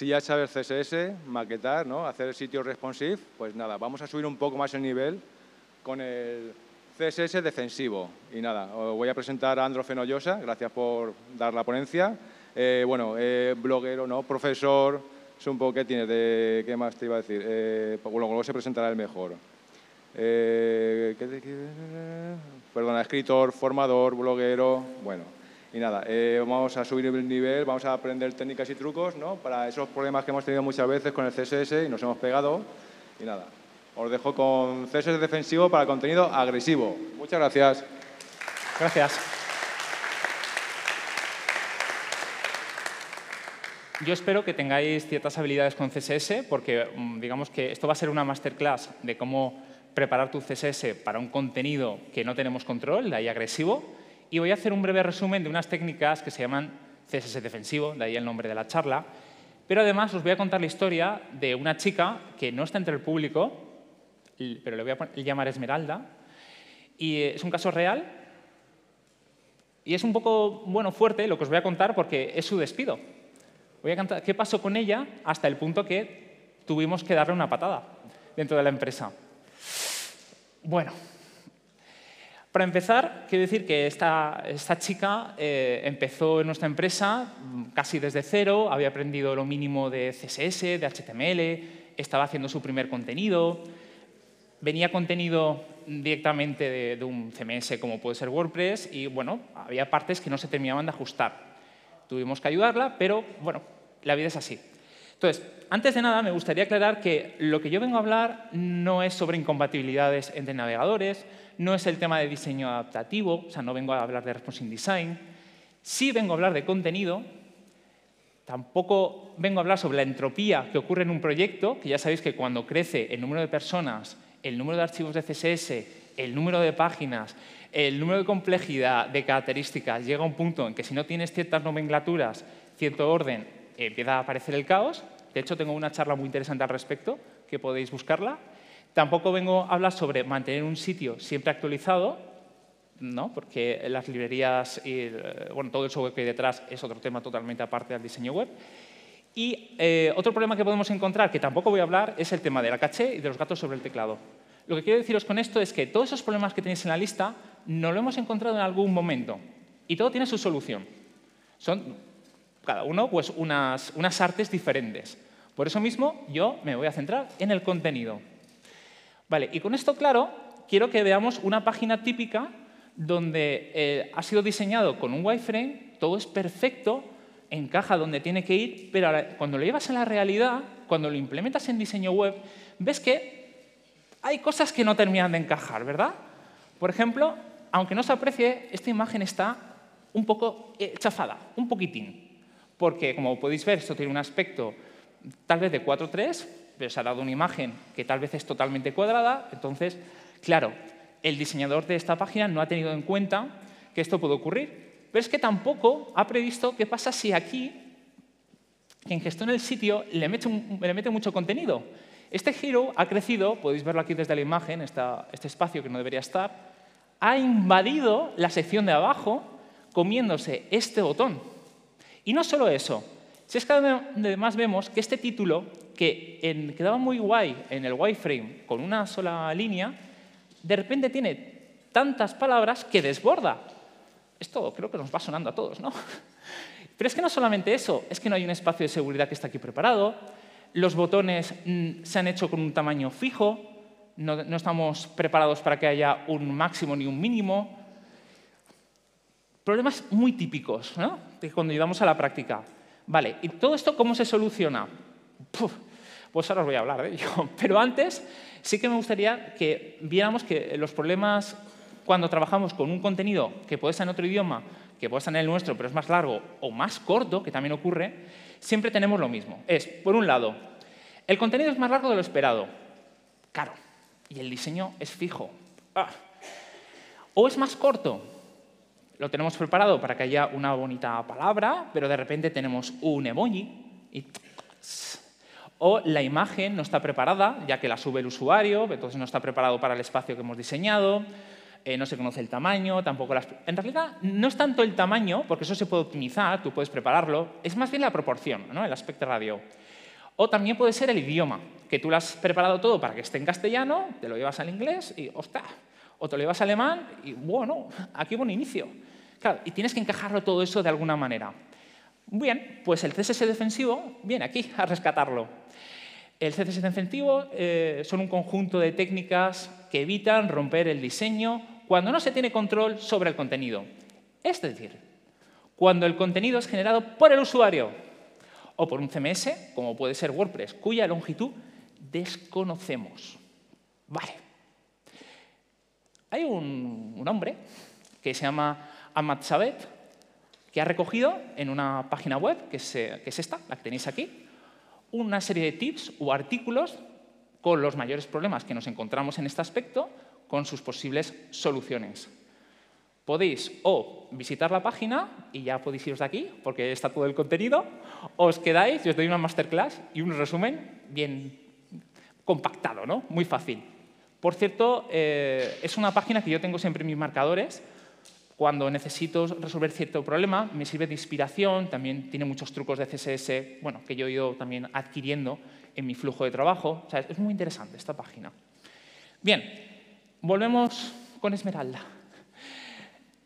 si ya sabes CSS, maquetar, ¿no? hacer sitios responsive, pues nada, vamos a subir un poco más el nivel con el CSS defensivo. Y nada, os voy a presentar a Andro Fenollosa, gracias por dar la ponencia. Eh, bueno, eh, bloguero, ¿no? profesor, es un poco, ¿qué tienes? De, ¿Qué más te iba a decir? Eh, pues luego se presentará el mejor. Eh, perdona, escritor, formador, bloguero, bueno. Y nada, vamos a subir el nivel, vamos a aprender técnicas y trucos ¿no? para esos problemas que hemos tenido muchas veces con el CSS y nos hemos pegado. Y nada, os dejo con CSS defensivo para contenido agresivo. Muchas gracias. Gracias. Yo espero que tengáis ciertas habilidades con CSS porque mm, digamos que esto va a ser una masterclass de cómo preparar tu CSS para un contenido que no tenemos control, de ahí agresivo, y voy a hacer un breve resumen de unas técnicas que se llaman CSS defensivo, de ahí el nombre de la charla, pero además os voy a contar la historia de una chica que no está entre el público, pero le voy a llamar Esmeralda. Y es un caso real y es un poco bueno, fuerte lo que os voy a contar porque es su despido. Voy a contar qué pasó con ella hasta el punto que tuvimos que darle una patada dentro de la empresa. Bueno, para empezar, quiero decir que esta, chica eh, empezó en nuestra empresa casi desde cero, había aprendido lo mínimo de CSS, de HTML, estaba haciendo su primer contenido, venía contenido directamente de, un CMS como puede ser WordPress y bueno, había partes que no se terminaban de ajustar. Tuvimos que ayudarla, pero bueno, la vida es así. Entonces, antes de nada me gustaría aclarar que lo que yo vengo a hablar no es sobre incompatibilidades entre navegadores, no es el tema de diseño adaptativo, o sea, no vengo a hablar de responsive design, sí vengo a hablar de contenido, tampoco vengo a hablar sobre la entropía que ocurre en un proyecto, que ya sabéis que cuando crece el número de personas el número de archivos de CSS, el número de páginas, el número de complejidad de características llega a un punto en que si no tienes ciertas nomenclaturas, cierto orden, empieza a aparecer el caos. De hecho, tengo una charla muy interesante al respecto, que podéis buscarla. Tampoco vengo a hablar sobre mantener un sitio siempre actualizado, ¿no? porque las librerías y bueno, todo el software que hay detrás es otro tema totalmente aparte del diseño web. Y eh, otro problema que podemos encontrar, que tampoco voy a hablar, es el tema de la caché y de los gatos sobre el teclado. Lo que quiero deciros con esto es que todos esos problemas que tenéis en la lista no lo hemos encontrado en algún momento y todo tiene su solución. Son cada uno pues, unas, artes diferentes. Por eso mismo yo me voy a centrar en el contenido. Vale, y con esto claro, quiero que veamos una página típica donde eh, ha sido diseñado con un wireframe, todo es perfecto, encaja donde tiene que ir, pero cuando lo llevas a la realidad, cuando lo implementas en diseño web, ves que hay cosas que no terminan de encajar, ¿verdad? Por ejemplo, aunque no se aprecie, esta imagen está un poco eh, chafada, un poquitín. Porque, como podéis ver, esto tiene un aspecto tal vez de 4.3, pero se ha dado una imagen que tal vez es totalmente cuadrada. Entonces, claro, el diseñador de esta página no ha tenido en cuenta que esto puede ocurrir. Pero es que tampoco ha previsto qué pasa si aquí, quien gestiona el sitio, le mete, mucho contenido. Este giro ha crecido, podéis verlo aquí desde la imagen, este espacio que no debería estar, ha invadido la sección de abajo comiéndose este botón. Y no solo eso, si es que además vemos que este título, que quedaba muy guay en el wireframe con una sola línea, de repente tiene tantas palabras que desborda. Esto creo que nos va sonando a todos, ¿no? Pero es que no solamente eso, es que no hay un espacio de seguridad que está aquí preparado, los botones mm, se han hecho con un tamaño fijo, no, estamos preparados para que haya un máximo ni un mínimo. Problemas muy típicos, ¿no? De cuando llevamos a la práctica. Vale, ¿y todo esto cómo se soluciona? pues ahora os voy a hablar de ello. Pero antes sí que me gustaría que viéramos que los problemas cuando trabajamos con un contenido que puede estar en otro idioma, que puede estar en el nuestro, pero es más largo o más corto, que también ocurre, siempre tenemos lo mismo. Es, por un lado, el contenido es más largo de lo esperado. Claro. Y el diseño es fijo. Ah. O es más corto. Lo tenemos preparado para que haya una bonita palabra, pero de repente tenemos un emoji y... O la imagen no está preparada, ya que la sube el usuario, entonces no está preparado para el espacio que hemos diseñado eh, no se conoce el tamaño, tampoco las... En realidad, no es tanto el tamaño, porque eso se puede optimizar, tú puedes prepararlo, es más bien la proporción, ¿no? el aspecto radio. O también puede ser el idioma, que tú lo has preparado todo para que esté en castellano, te lo llevas al inglés y ¡ostras! O te lo llevas al alemán y bueno, aquí buen inicio. Claro, y tienes que encajarlo todo eso de alguna manera. Bien, pues el CSS defensivo viene aquí a rescatarlo. El CSS defensivo eh, son un conjunto de técnicas que evitan romper el diseño cuando no se tiene control sobre el contenido. Es decir, cuando el contenido es generado por el usuario o por un CMS, como puede ser WordPress, cuya longitud desconocemos. Vale. Hay un, hombre que se llama Ahmad Sabet, que ha recogido en una página web, que es, que es esta, la que tenéis aquí, una serie de tips o artículos con los mayores problemas que nos encontramos en este aspecto, con sus posibles soluciones. Podéis o visitar la página y ya podéis iros de aquí, porque está todo el contenido, o os quedáis y os doy una masterclass y un resumen bien compactado, ¿no? muy fácil. Por cierto, eh, es una página que yo tengo siempre mis marcadores. Cuando necesito resolver cierto problema, me sirve de inspiración, también tiene muchos trucos de CSS bueno, que yo he ido también adquiriendo en mi flujo de trabajo. es muy interesante esta página. Bien, volvemos con Esmeralda.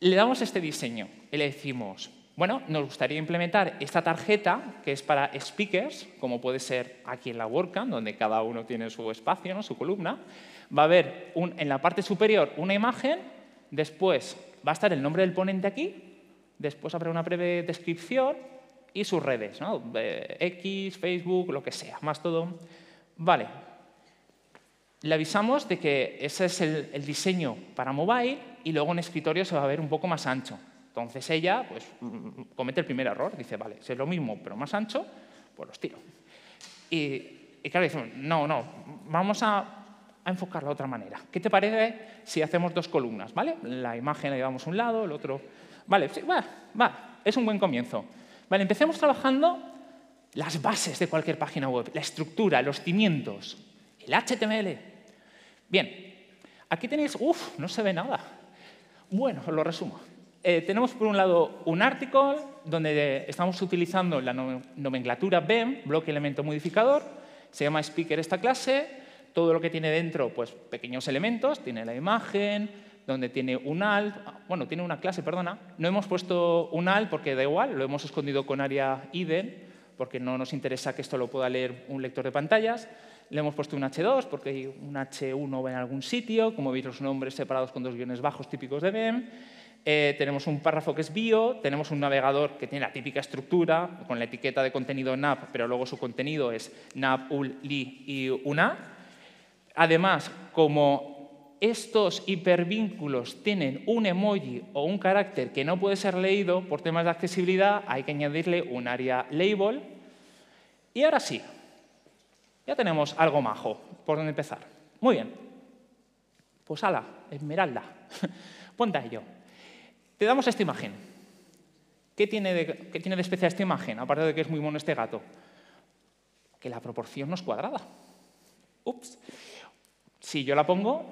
Le damos este diseño y le decimos, bueno, nos gustaría implementar esta tarjeta que es para speakers, como puede ser aquí en la WordCamp, donde cada uno tiene su espacio, ¿no? su columna. Va a haber en la parte superior una imagen, después va a estar el nombre del ponente aquí, después habrá una breve descripción y sus redes, ¿no? X, Facebook, lo que sea, más todo. Vale. Le avisamos de que ese es el, diseño para mobile y luego en escritorio se va a ver un poco más ancho. Entonces ella pues, comete el primer error, dice, vale, es lo mismo pero más ancho, pues los tiro. Y, y claro, decimos, no, no, vamos a, a, enfocarlo de otra manera. ¿Qué te parece si hacemos dos columnas? ¿vale? La imagen la llevamos a un lado, el otro... Vale, va, va, es un buen comienzo. Vale, empecemos trabajando las bases de cualquier página web, la estructura, los cimientos, el HTML. Bien, aquí tenéis, uff, no se ve nada. Bueno, os lo resumo. Eh, tenemos por un lado un artículo donde estamos utilizando la nomenclatura BEM, bloque elemento modificador, se llama speaker esta clase, todo lo que tiene dentro, pues pequeños elementos, tiene la imagen, donde tiene un alt, bueno, tiene una clase, perdona, no hemos puesto un alt porque da igual, lo hemos escondido con área IDEN, porque no nos interesa que esto lo pueda leer un lector de pantallas. Le hemos puesto un H2 porque hay un H1 en algún sitio, como veis los nombres separados con dos guiones bajos típicos de BEM. Eh, tenemos un párrafo que es bio, tenemos un navegador que tiene la típica estructura con la etiqueta de contenido NAP, pero luego su contenido es NAP, UL, LI y UNA. Además, como estos hipervínculos tienen un emoji o un carácter que no puede ser leído por temas de accesibilidad, hay que añadirle un área label. Y ahora sí, ya tenemos algo majo por donde empezar. Muy bien. Pues ala, esmeralda. Ponte a ello. Te damos esta imagen. ¿Qué tiene, de, ¿Qué tiene de especial esta imagen? Aparte de que es muy mono este gato. Que la proporción no es cuadrada. Ups. Si yo la pongo,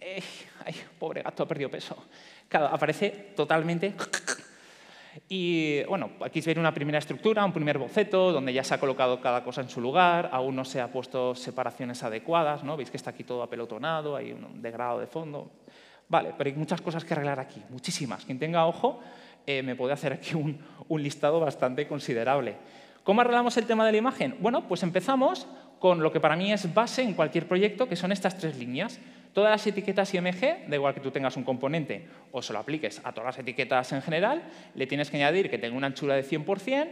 eh, ay, pobre gato, ha perdido peso. Claro, aparece totalmente... Y bueno, aquí se ve una primera estructura, un primer boceto, donde ya se ha colocado cada cosa en su lugar, aún no se ha puesto separaciones adecuadas, ¿no? Veis que está aquí todo apelotonado, hay un degrado de fondo. Vale, pero hay muchas cosas que arreglar aquí, muchísimas. Quien tenga ojo eh, me puede hacer aquí un, un listado bastante considerable. ¿Cómo arreglamos el tema de la imagen? Bueno, pues empezamos con lo que para mí es base en cualquier proyecto, que son estas tres líneas. Todas las etiquetas IMG, da igual que tú tengas un componente o se lo apliques a todas las etiquetas en general, le tienes que añadir que tenga una anchura de 100%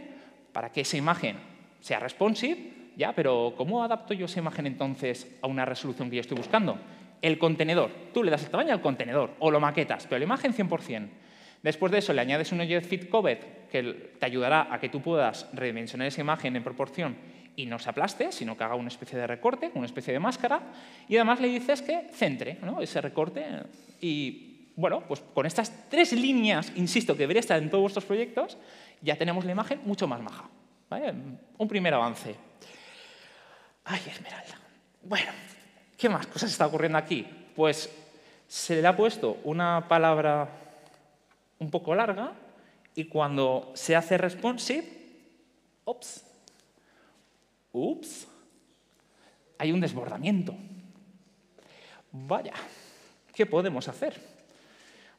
para que esa imagen sea responsive, ¿ya? Pero ¿cómo adapto yo esa imagen entonces a una resolución que yo estoy buscando? El contenedor. Tú le das el tamaño al contenedor o lo maquetas, pero la imagen 100%. Después de eso le añades un object fit covet que te ayudará a que tú puedas redimensionar esa imagen en proporción y no se aplaste, sino que haga una especie de recorte, una especie de máscara, y además le dices que centre ese recorte. Y bueno, pues con estas tres líneas, insisto, que debería estar en todos vuestros proyectos, ya tenemos la imagen mucho más maja. Un primer avance. Ay, Esmeralda. Bueno, ¿qué más cosas está ocurriendo aquí? Pues Se le ha puesto una palabra un poco larga y cuando se hace responsive, ups, ups, hay un desbordamiento. Vaya, ¿qué podemos hacer?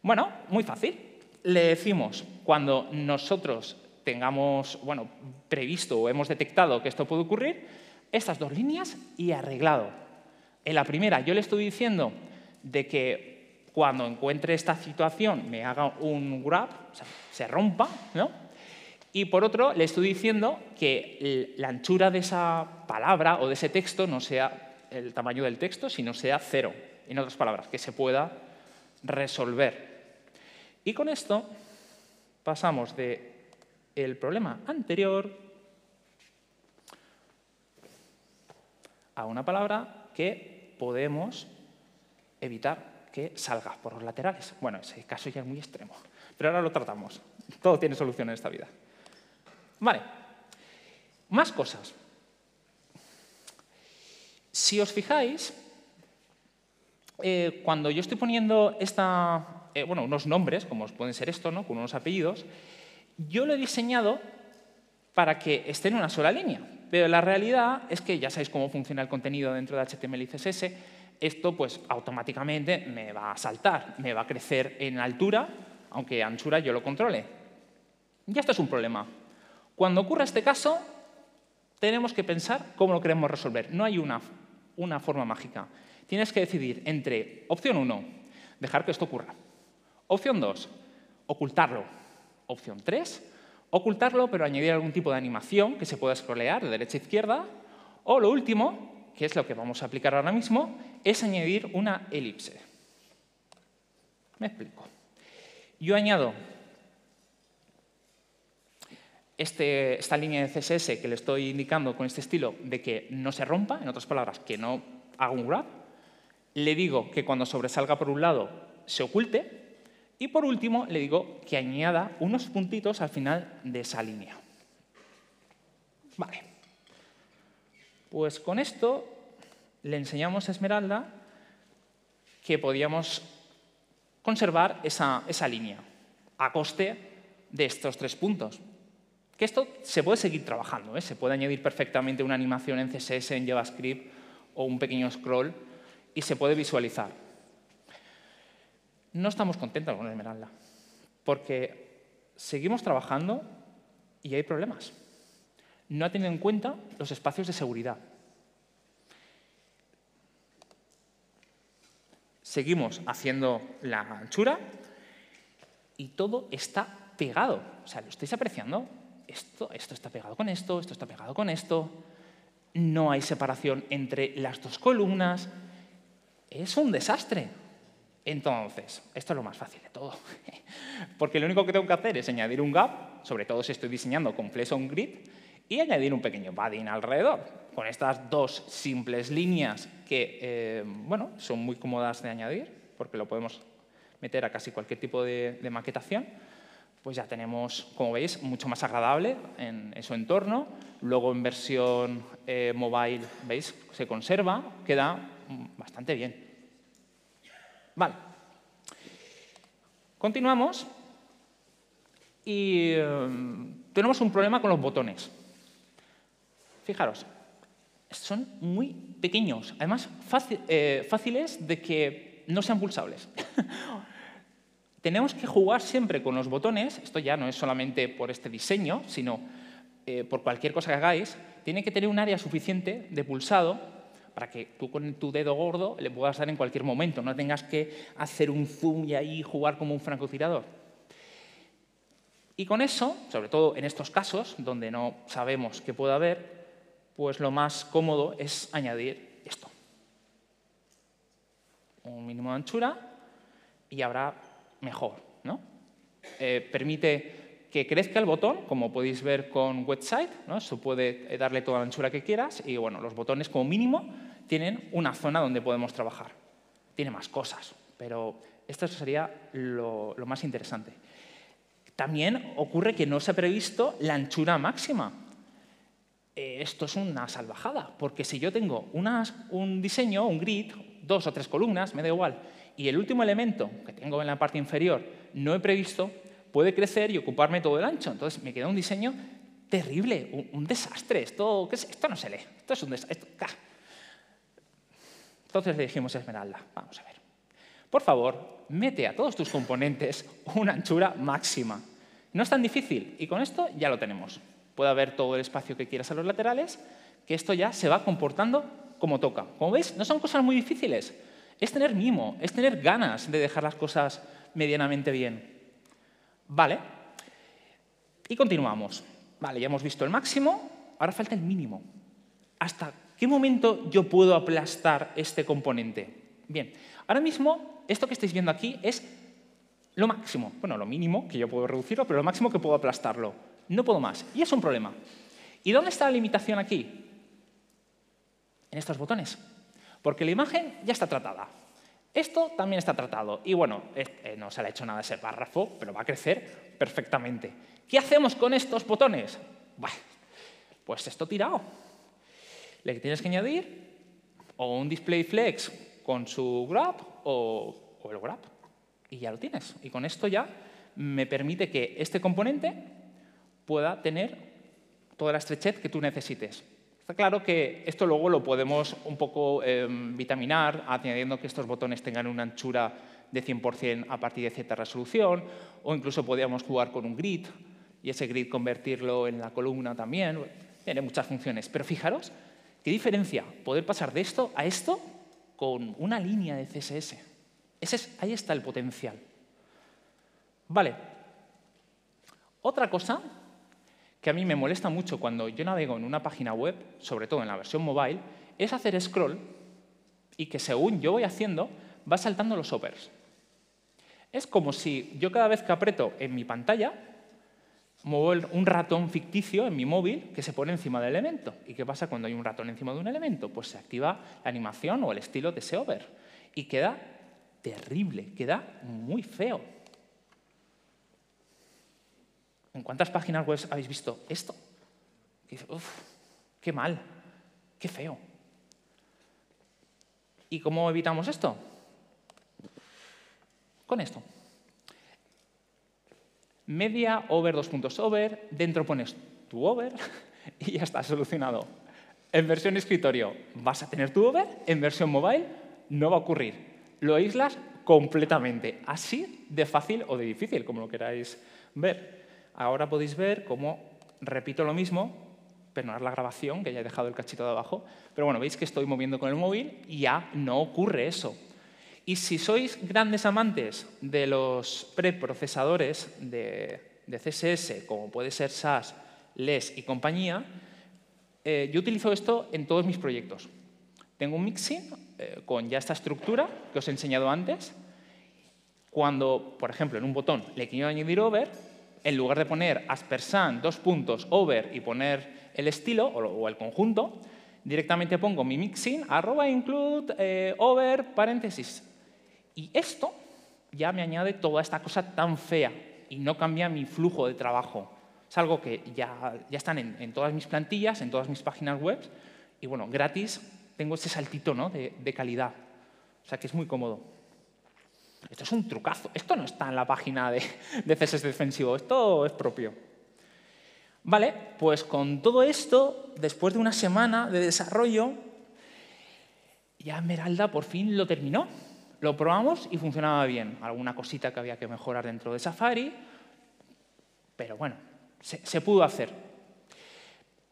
Bueno, muy fácil. Le decimos, cuando nosotros tengamos bueno, previsto o hemos detectado que esto puede ocurrir, estas dos líneas y arreglado. En la primera yo le estoy diciendo de que cuando encuentre esta situación me haga un grab, o sea, se rompa, ¿no? Y por otro, le estoy diciendo que la anchura de esa palabra o de ese texto no sea el tamaño del texto, sino sea cero. En otras palabras, que se pueda resolver. Y con esto pasamos de el problema anterior a una palabra que podemos evitar salga por los laterales. Bueno, ese caso ya es muy extremo, pero ahora lo tratamos. Todo tiene solución en esta vida. Vale, más cosas. Si os fijáis, eh, cuando yo estoy poniendo esta, eh, bueno, unos nombres, como pueden ser esto, ¿no? con unos apellidos, yo lo he diseñado para que esté en una sola línea. Pero la realidad es que ya sabéis cómo funciona el contenido dentro de HTML y CSS. Esto pues automáticamente me va a saltar, me va a crecer en altura, aunque anchura yo lo controle. Y esto es un problema. Cuando ocurra este caso, tenemos que pensar cómo lo queremos resolver. No hay una, una forma mágica. Tienes que decidir entre opción 1, dejar que esto ocurra. Opción 2, ocultarlo. Opción 3, ocultarlo pero añadir algún tipo de animación que se pueda scrollear de derecha a izquierda. O lo último, que es lo que vamos a aplicar ahora mismo, es añadir una elipse. Me explico. Yo añado este, esta línea de CSS que le estoy indicando con este estilo de que no se rompa, en otras palabras, que no haga un grab. Le digo que cuando sobresalga por un lado se oculte y por último, le digo que añada unos puntitos al final de esa línea. Vale. Pues con esto le enseñamos a Esmeralda que podíamos conservar esa, línea a coste de estos tres puntos. Que esto se puede seguir trabajando, ¿eh? se puede añadir perfectamente una animación en CSS, en JavaScript o un pequeño scroll y se puede visualizar no estamos contentos con Esmeralda, porque seguimos trabajando y hay problemas. No ha tenido en cuenta los espacios de seguridad. Seguimos haciendo la anchura y todo está pegado. O sea, ¿lo estáis apreciando? Esto, esto está pegado con esto, esto está pegado con esto. No hay separación entre las dos columnas. Es un desastre. Entonces, esto es lo más fácil de todo, porque lo único que tengo que hacer es añadir un gap, sobre todo si estoy diseñando con Flex on Grid, y añadir un pequeño padding alrededor, con estas dos simples líneas que eh, bueno, son muy cómodas de añadir, porque lo podemos meter a casi cualquier tipo de, maquetación, pues ya tenemos, como veis, mucho más agradable en, su entorno. Luego en versión eh, mobile, veis, se conserva, queda bastante bien. Vale. Continuamos y em, tenemos un problema con los botones. Fijaros, son muy pequeños, además eh, fáciles de que no sean pulsables. Tenemos que jugar siempre con los botones, esto ya no es solamente por este diseño, sino eh, por cualquier cosa que hagáis, tiene que tener un área suficiente de pulsado para que tú con tu dedo gordo le puedas dar en cualquier momento, no tengas que hacer un zoom y ahí jugar como un francotirador. Y con eso, sobre todo en estos casos donde no sabemos qué puede haber, pues lo más cómodo es añadir esto. Un mínimo de anchura y habrá mejor. ¿no? Eh, permite que crezca el botón, como podéis ver con website, ¿no? Eso puede darle toda la anchura que quieras y bueno, los botones como mínimo tienen una zona donde podemos trabajar. Tiene más cosas, pero esto sería lo, más interesante. También ocurre que no se ha previsto la anchura máxima. Eh, esto es una salvajada, porque si yo tengo un diseño, un grid, dos o tres columnas, me da igual, y el último elemento que tengo en la parte inferior no he previsto puede crecer y ocuparme todo el ancho. Entonces me queda un diseño terrible, un, desastre. Esto, esto no se lee, esto es un desastre. Entonces le dijimos a Esmeralda, vamos a ver, por favor, mete a todos tus componentes una anchura máxima. No es tan difícil y con esto ya lo tenemos. Puede haber todo el espacio que quieras a los laterales, que esto ya se va comportando como toca. Como veis, no son cosas muy difíciles. Es tener mimo, es tener ganas de dejar las cosas medianamente bien. Vale. Y continuamos. Vale, ya hemos visto el máximo, ahora falta el mínimo. ¿Hasta qué momento yo puedo aplastar este componente? Bien, ahora mismo esto que estáis viendo aquí es lo máximo, bueno, lo mínimo, que yo puedo reducirlo, pero lo máximo que puedo aplastarlo. No puedo más. Y es un problema. ¿Y dónde está la limitación aquí? En estos botones. Porque la imagen ya está tratada. Esto también está tratado. Y bueno, eh, no se le ha hecho nada a ese párrafo, pero va a crecer perfectamente. ¿Qué hacemos con estos botones? pues esto tirado. Le tienes que añadir o un display flex con su grab o, o el grab. Y ya lo tienes. Y con esto ya me permite que este componente pueda tener toda la estrechez que tú necesites. Está claro que esto luego lo podemos un poco em, vitaminar, añadiendo que estos botones tengan una anchura de 100% a partir de cierta resolución, o incluso podríamos jugar con un grid, y ese grid convertirlo en la columna también. Tiene muchas funciones. Pero fijaros, ¿qué diferencia poder pasar de esto a esto con una línea de CSS? ahí está el potencial. Vale. Otra cosa que a mí me molesta mucho cuando yo navego en una página web, sobre todo en la versión mobile, es hacer scroll y que según yo voy haciendo, va saltando los hoppers. Es como si yo cada vez que aprieto en mi pantalla, muevo un ratón ficticio en mi móvil que se pone encima del elemento. ¿Y qué pasa cuando hay un ratón encima de un elemento? Pues se activa la animación o el estilo de ese hover. Y queda terrible, queda muy feo. ¿En cuántas páginas web habéis visto esto? Uf, qué mal, qué feo. ¿Y cómo evitamos esto? Con esto. Media over dos puntos over, dentro pones tu over y ya está solucionado. En versión escritorio vas a tener tu over, en versión mobile no va a ocurrir. Lo aíslas completamente, así de fácil o de difícil, como lo queráis ver. Ahora podéis ver cómo repito lo mismo, pero no es la grabación, que ya he dejado el cachito de abajo, pero bueno, veis que estoy moviendo con el móvil y ya no ocurre eso. Y si sois grandes amantes de los preprocesadores de, CSS, como puede ser SAS, LES y compañía, eh, yo utilizo esto en todos mis proyectos. Tengo un mixing eh, con ya esta estructura que os he enseñado antes. Cuando, por ejemplo, en un botón le quiero añadir over, en lugar de poner aspersan, dos puntos, over y poner el estilo o, el conjunto, directamente pongo mi mixing, arroba include, eh, over, paréntesis. Y esto ya me añade toda esta cosa tan fea y no cambia mi flujo de trabajo. Es algo que ya, ya están en, todas mis plantillas, en todas mis páginas web, y bueno, gratis tengo ese saltito ¿no? de, de calidad. O sea que es muy cómodo. Esto es un trucazo. Esto no está en la página de, CSS defensivo. Esto es propio. Vale, pues con todo esto, después de una semana de desarrollo, ya Esmeralda por fin lo terminó. Lo probamos y funcionaba bien. Alguna cosita que había que mejorar dentro de Safari, pero bueno, se, se pudo hacer.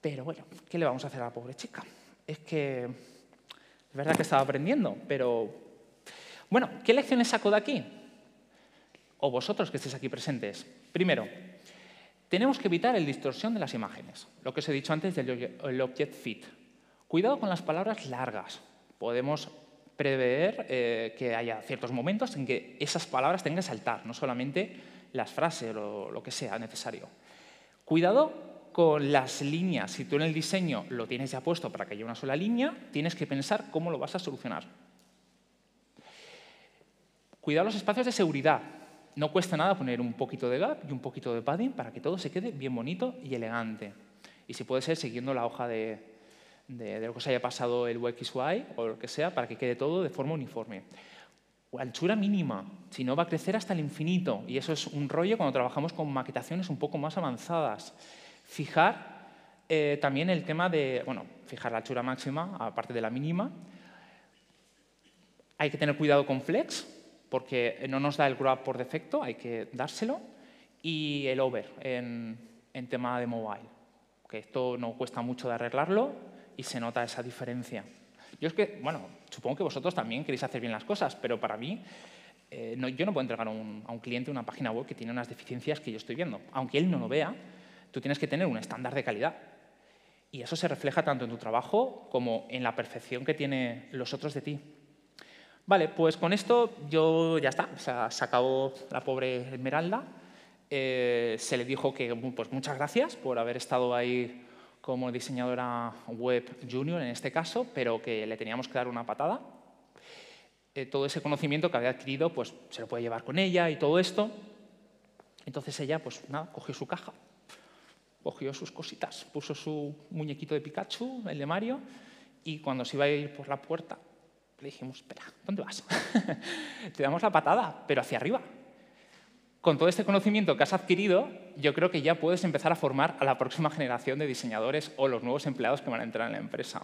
Pero bueno, ¿qué le vamos a hacer a la pobre chica? Es que es verdad que estaba aprendiendo, pero bueno, ¿qué lecciones saco de aquí? O vosotros que estéis aquí presentes. Primero, tenemos que evitar el distorsión de las imágenes, lo que os he dicho antes del object fit. Cuidado con las palabras largas. Podemos prever eh, que haya ciertos momentos en que esas palabras tengan que saltar, no solamente las frases o lo que sea necesario. Cuidado con las líneas. Si tú en el diseño lo tienes ya puesto para que haya una sola línea, tienes que pensar cómo lo vas a solucionar. Cuidado los espacios de seguridad. No cuesta nada poner un poquito de gap y un poquito de padding para que todo se quede bien bonito y elegante. Y si puede ser siguiendo la hoja de, lo que se haya pasado el UXY o lo que sea para que quede todo de forma uniforme. anchura mínima, si no va a crecer hasta el infinito. Y eso es un rollo cuando trabajamos con maquetaciones un poco más avanzadas. Fijar eh, también el tema de, bueno, fijar la anchura máxima, aparte de la mínima. Hay que tener cuidado con flex, porque no nos da el grab por defecto, hay que dárselo. Y el over en, en tema de mobile, que esto no cuesta mucho de arreglarlo y se nota esa diferencia. Yo es que, bueno, supongo que vosotros también queréis hacer bien las cosas, pero para mí, eh, yo no puedo entregar a un, cliente una página web que tiene unas deficiencias que yo estoy viendo. Aunque él no lo vea, tú tienes que tener un estándar de calidad. Y eso se refleja tanto en tu trabajo como en la perfección que tienen los otros de ti. Vale, pues con esto yo ya está, se acabó la pobre Esmeralda. Eh, se le dijo que pues muchas gracias por haber estado ahí como diseñadora web junior en este caso, pero que le teníamos que dar una patada. Eh, todo ese conocimiento que había adquirido pues, se lo puede llevar con ella y todo esto. Entonces ella, pues nada, cogió su caja, cogió sus cositas, puso su muñequito de Pikachu, el de Mario, y cuando se iba a ir por la puerta, le dijimos, espera, ¿dónde vas? Te damos la patada, pero hacia arriba, con todo este conocimiento que has adquirido, yo creo que ya puedes empezar a formar a la próxima generación de diseñadores o los nuevos empleados que van a entrar en la empresa.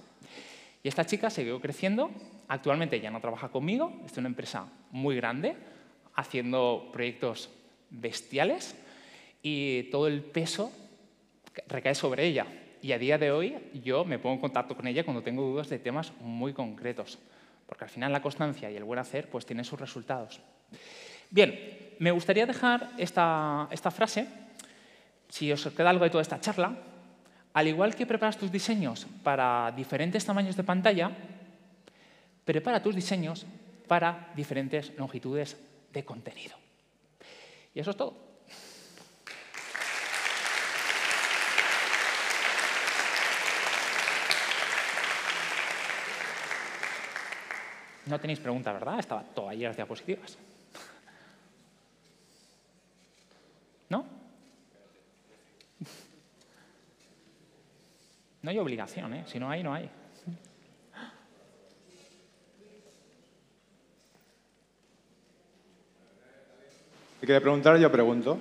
Y esta chica siguió creciendo. Actualmente ya no trabaja conmigo, es una empresa muy grande, haciendo proyectos bestiales y todo el peso recae sobre ella. Y a día de hoy yo me pongo en contacto con ella cuando tengo dudas de temas muy concretos, porque al final la constancia y el buen hacer pues tienen sus resultados. Bien, me gustaría dejar esta, frase, si os queda algo de toda esta charla, al igual que preparas tus diseños para diferentes tamaños de pantalla, prepara tus diseños para diferentes longitudes de contenido. Y eso es todo. No tenéis preguntas, ¿verdad? Estaba todo llenas de diapositivas. ¿No? No hay obligación, ¿eh? Si no hay, no hay. Si quiere preguntar, yo pregunto.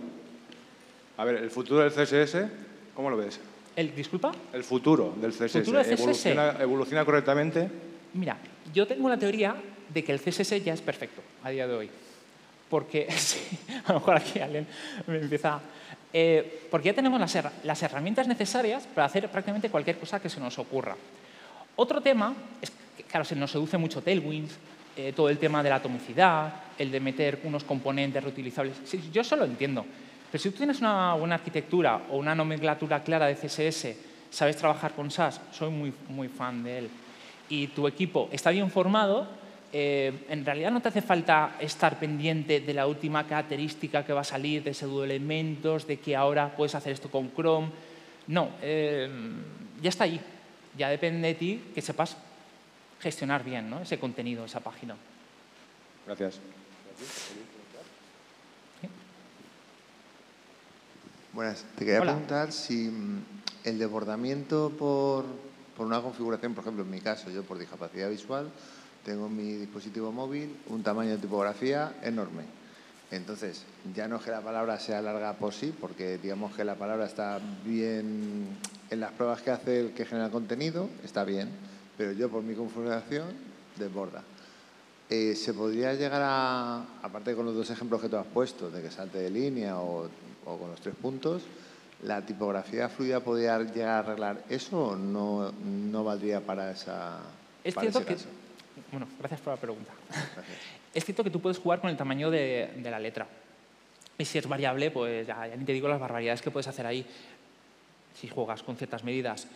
A ver, el futuro del CSS, ¿cómo lo ves? ¿El, disculpa? El futuro del CSS. ¿Futuro del CSS? ¿Evoluciona correctamente? Mira, yo tengo la teoría de que el CSS ya es perfecto a día de hoy porque a lo mejor aquí alguien me empieza... Eh, porque ya tenemos las, herramientas necesarias para hacer prácticamente cualquier cosa que se nos ocurra. Otro tema es que, claro, se nos seduce mucho Tailwinds, eh, todo el tema de la atomicidad, el de meter unos componentes reutilizables. yo eso lo entiendo. Pero si tú tienes una buena arquitectura o una nomenclatura clara de CSS, sabes trabajar con SAS, soy muy, muy fan de él, y tu equipo está bien formado, eh, en realidad no te hace falta estar pendiente de la última característica que va a salir de pseudo elementos, de que ahora puedes hacer esto con Chrome. No, eh, ya está ahí. Ya depende de ti que sepas gestionar bien ese contenido, esa página. Gracias. Buenas. Te quería preguntar si mm, el desbordamiento por, por una configuración, por ejemplo, en mi caso, yo por discapacidad visual, tengo mi dispositivo móvil un tamaño de tipografía enorme. Entonces, ya no es que la palabra sea larga por sí, porque digamos que la palabra está bien en las pruebas que hace el que genera contenido, está bien, pero yo por mi configuración desborda. Eh, ¿Se podría llegar a, aparte con los dos ejemplos que tú has puesto, de que salte de línea o, con los tres puntos, la tipografía fluida podría llegar a arreglar eso o no, no valdría para, esa, es cierto que, bueno, gracias por la pregunta. Es cierto que tú puedes jugar con el tamaño de, la letra. Y si es variable, pues ya, ni te digo las barbaridades que puedes hacer ahí si juegas con ciertas medidas.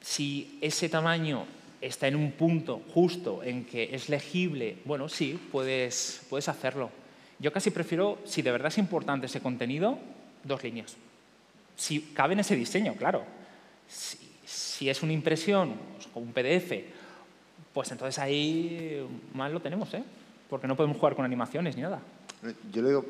Si ese tamaño está en un punto justo en que es legible, bueno, sí, puedes, puedes hacerlo. Yo casi prefiero, si de verdad es importante ese contenido, dos líneas. Si cabe en ese diseño, claro. Si, si es una impresión o un PDF pues entonces ahí mal lo tenemos, ¿eh? Porque no podemos jugar con animaciones ni nada. Yo le digo,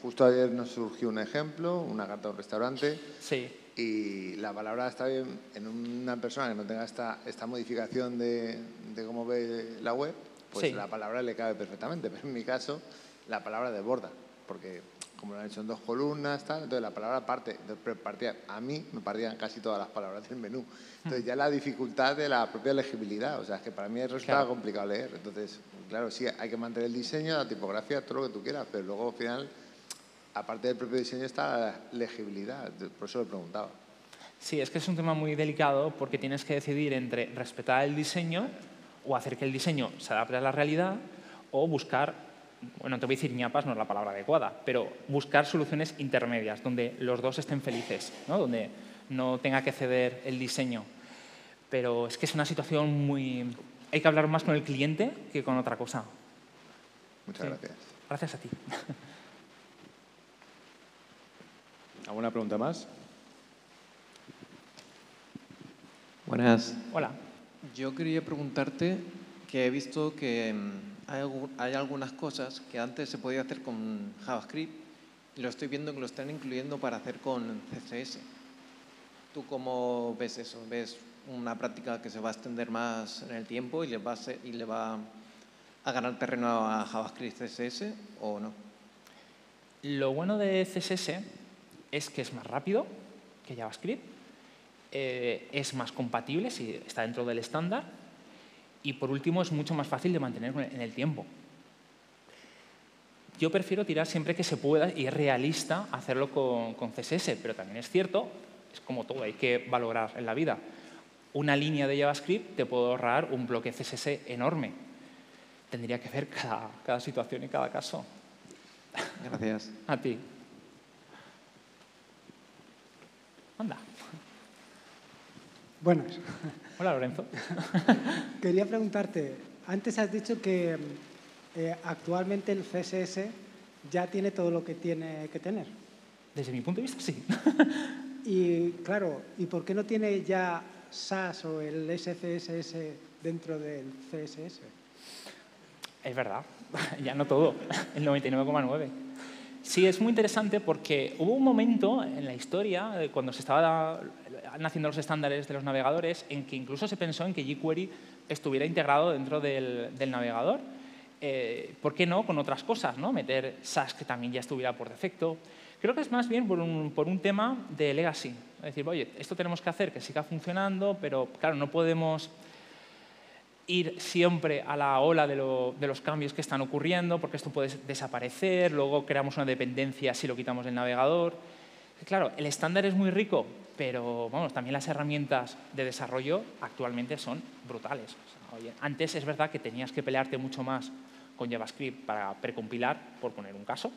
justo ayer nos surgió un ejemplo, una carta de un restaurante. Sí. Y la palabra está bien en una persona que no tenga esta, esta modificación de, de cómo ve la web, pues la palabra le cabe perfectamente, pero en mi caso la palabra desborda, porque como lo han hecho en dos columnas, tal, entonces la palabra parte, partía, a mí me partían casi todas las palabras del menú. Entonces ya la dificultad de la propia legibilidad, o sea, es que para mí resultaba complicado leer. Entonces, claro, sí, hay que mantener el diseño, la tipografía, todo lo que tú quieras, pero luego al final, aparte del propio diseño, está la legibilidad, por eso lo preguntaba. Sí, es que es un tema muy delicado porque tienes que decidir entre respetar el diseño o hacer que el diseño se adapte a la realidad o buscar bueno, te voy a decir ñapas, no es la palabra adecuada, pero buscar soluciones intermedias, donde los dos estén felices, ¿no? donde no tenga que ceder el diseño. Pero es que es una situación muy... Hay que hablar más con el cliente que con otra cosa. Muchas gracias. Gracias a ti. ¿Alguna pregunta más? Buenas. Hola. Yo quería preguntarte que he visto que mm, hay, algunas cosas que antes se podía hacer con JavaScript y lo estoy viendo que lo están incluyendo para hacer con CSS. ¿Tú cómo ves eso? ¿Ves una práctica que se va a extender más en el tiempo y le va a, ganar terreno a JavaScript CSS o no? Lo bueno de CSS es que es más rápido que JavaScript, eh, es más compatible si está dentro del estándar y por último, es mucho más fácil de mantener en el tiempo. Yo prefiero tirar siempre que se pueda y es realista hacerlo con, CSS, pero también es cierto, es como todo, hay que valorar en la vida. Una línea de JavaScript te puede ahorrar un bloque CSS enorme. Tendría que ver cada, cada situación y cada caso. Gracias. A ti. Anda. Buenas. Hola, Lorenzo. Quería preguntarte, antes has dicho que eh, actualmente el CSS ya tiene todo lo que tiene que tener. Desde mi punto de vista, sí. y claro, ¿y por qué no tiene ya SAS o el SCSS dentro del CSS? Es verdad, ya no todo, el 99,9. Sí, es muy interesante porque hubo un momento en la historia, cuando se estaba naciendo los estándares de los navegadores, en que incluso se pensó en que jQuery estuviera integrado dentro del, navegador. Eh, ¿Por qué no con otras cosas? ¿no? Meter SAS que también ya estuviera por defecto. Creo que es más bien por un, por un tema de legacy. Es decir, oye, esto tenemos que hacer que siga funcionando, pero claro, no podemos ir siempre a la ola de, los cambios que están ocurriendo, porque esto puede desaparecer, luego creamos una dependencia si lo quitamos del navegador. Claro, el estándar es muy rico, pero vamos, también las herramientas de desarrollo actualmente son brutales. antes es verdad que tenías que pelearte mucho más con JavaScript para precompilar, por poner un caso,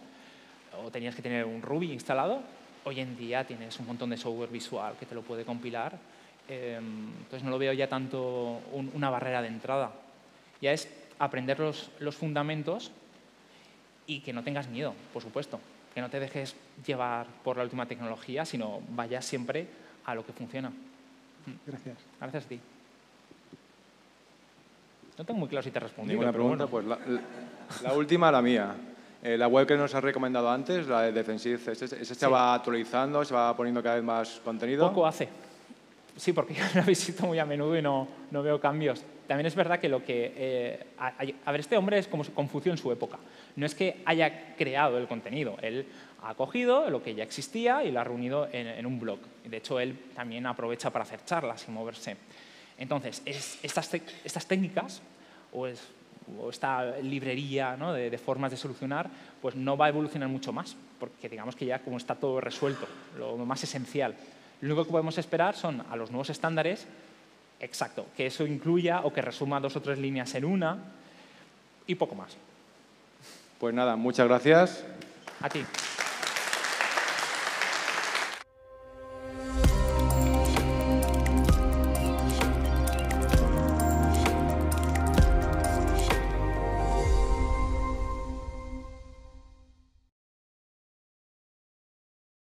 o tenías que tener un Ruby instalado. Hoy en día tienes un montón de software visual que te lo puede compilar, entonces no lo veo ya tanto una barrera de entrada. Ya es aprender los, los fundamentos y que no tengas miedo, por supuesto que no te dejes llevar por la última tecnología, sino vayas siempre a lo que funciona. Gracias. Gracias a ti. No tengo muy claro si te respondí. Ninguna pregunta, pues la, última, la mía. Eh, la web que nos has recomendado antes, la de Defensive, ¿ese, se va actualizando, se va poniendo cada vez más contenido? Poco hace. Sí, porque yo la visito muy a menudo y no, no veo cambios. También es verdad que lo que... Eh, a, ver, este hombre es como Confucio en su época. No es que haya creado el contenido, él ha cogido lo que ya existía y lo ha reunido en, un blog. De hecho, él también aprovecha para hacer charlas y moverse. Entonces, estas, estas técnicas o, esta librería de, de, formas de solucionar, pues no va a evolucionar mucho más, porque digamos que ya como está todo resuelto, lo más esencial. Lo único que podemos esperar son a los nuevos estándares Exacto, que eso incluya o que resuma dos o tres líneas en una y poco más. Pues nada, muchas gracias. A ti.